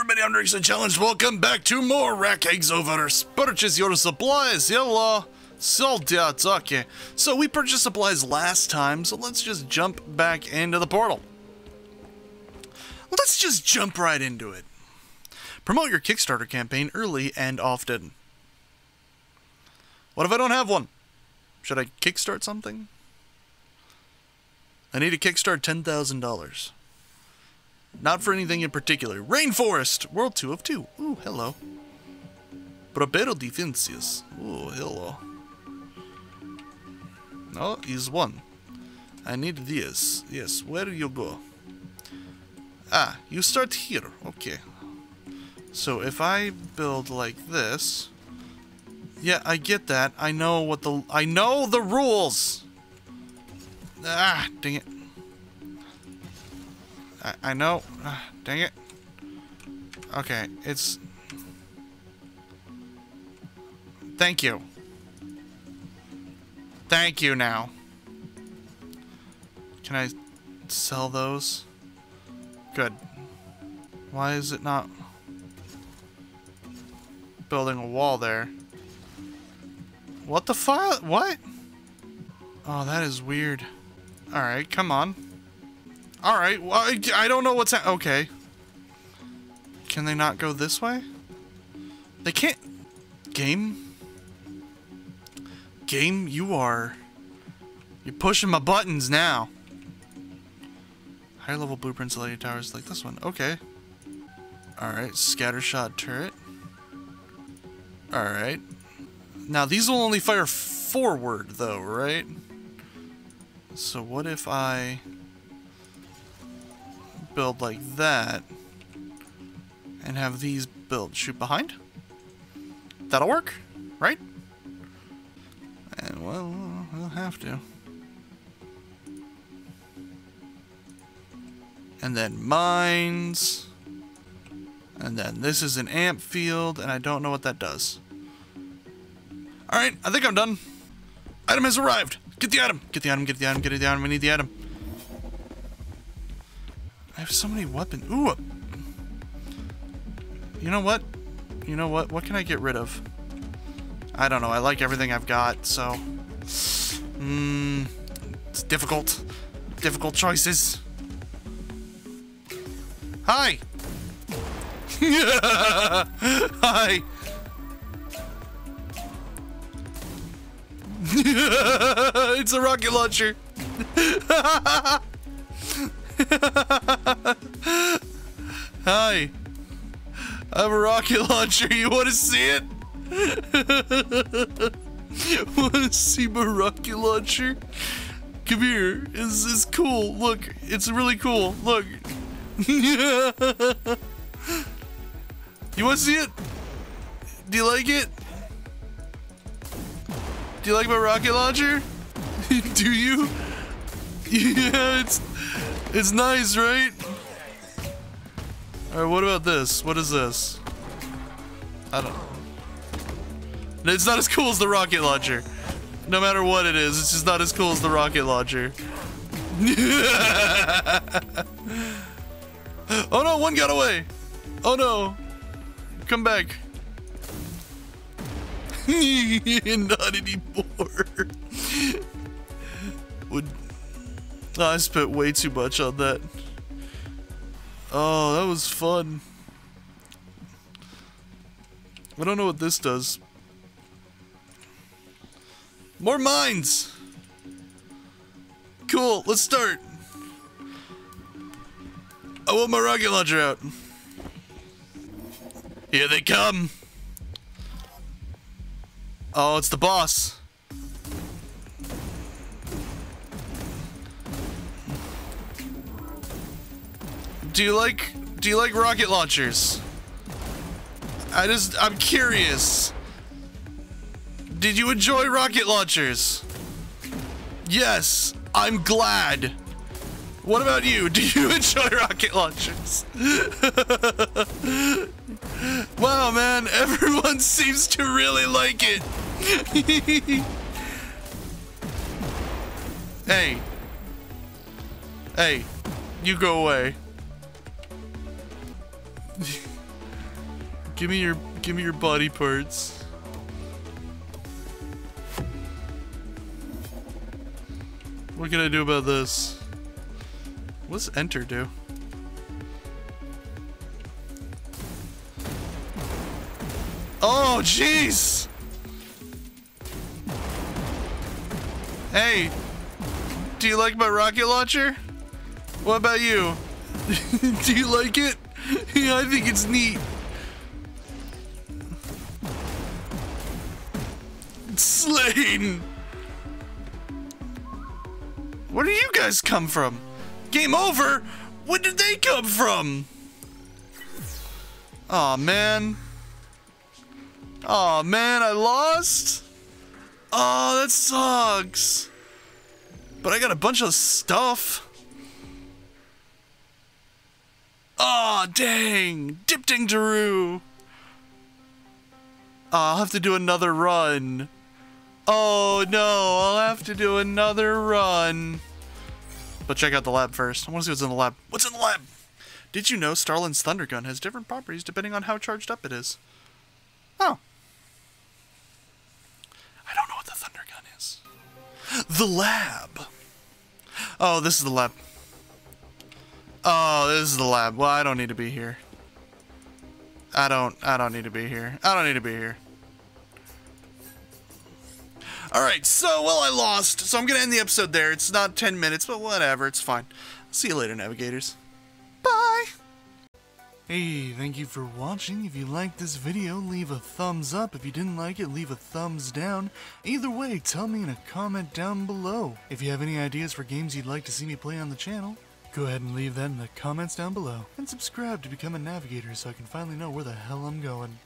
everybody, I'm Directionally Challenged. Welcome back to more Wrack Exoverse. Purchase your supplies. Hello. Soldiers. Okay. So we purchased supplies last time, so let's just jump back into the portal. Let's just jump right into it. Promote your Kickstarter campaign early and often. What if I don't have one? Should I kickstart something? I need to kickstart $10,000. Not for anything in particular. Rainforest! World 2 of 2. Ooh, hello. Propero defensias. Ooh, hello. No, he's one. I need this. Yes, where do you go? Ah, you start here. Okay. So if I build like this... Yeah, I get that. I know what the... I know the rules! Ah, dang it. I, I know. Ah, dang it. Okay, it's... Thank you. Thank you now. Can I sell those? Good. Why is it not building a wall there? What the fuck? What? Oh, that is weird. Alright, come on. Alright, well, I, I don't know what's... Okay. Can they not go this way? They can't... Game? Game, you are... You're pushing my buttons now. Higher level blueprints lay towers like this one. Okay. Alright, scattershot turret. Alright. Now, these will only fire forward, though, right? So what if I build like that and have these build shoot behind? That'll work, right? And well, we'll have to. And then mines. And then this is an amp field, and I don't know what that does. Alright, I think I'm done. Item has arrived. Get the item. Get the item, get the item, get the item. We need the item. I have so many weapons. Ooh. You know what? You know what? What can I get rid of? I don't know. I like everything I've got, so... Mmm... It's difficult. Difficult choices. Hi! Hi! it's a rocket launcher! Hi. I have a rocket launcher. You want to see it? want to see my rocket launcher? Come here. It's, it's cool. Look, it's really cool. Look. you want to see it? Do you like it? Do you like my rocket launcher? Do you? Yeah, it's it's nice, right? Alright, what about this? What is this? I don't know. It's not as cool as the rocket launcher. No matter what it is, it's just not as cool as the rocket launcher. oh no, one got away! Oh no! Come back. not anymore. Would I spent way too much on that. Oh, that was fun. I don't know what this does. More mines! Cool, let's start. I want my rocket launcher out. Here they come. Oh, it's the boss. Do you like do you like rocket launchers? I just I'm curious. Did you enjoy rocket launchers? Yes, I'm glad. What about you? Do you enjoy rocket launchers? wow, man, everyone seems to really like it. hey. Hey, you go away. Give me your give me your body parts. What can I do about this? What's enter do? Oh, jeez! Hey, do you like my rocket launcher? What about you? do you like it? Yeah, I think it's neat. Slain! Where do you guys come from? Game over? Where did they come from? Aw, oh, man. Aw, oh, man, I lost? Oh, that sucks. But I got a bunch of stuff. Dang. Dipting Daru. Oh, I'll have to do another run. Oh no, I'll have to do another run. But check out the lab first. I want to see what's in the lab. What's in the lab? Did you know Starlin's Thunder Gun has different properties depending on how charged up it is? Oh. I don't know what the Thunder Gun is. The lab. Oh, this is the lab. Oh, this is the lab. Well, I don't need to be here. I don't I don't need to be here. I don't need to be here. Alright, so, well, I lost, so I'm gonna end the episode there. It's not 10 minutes, but whatever, it's fine. See you later, Navigators. Bye! Hey, thank you for watching. If you liked this video, leave a thumbs up. If you didn't like it, leave a thumbs down. Either way, tell me in a comment down below. If you have any ideas for games you'd like to see me play on the channel, go ahead and leave that in the comments down below. And subscribe to become a navigator so I can finally know where the hell I'm going.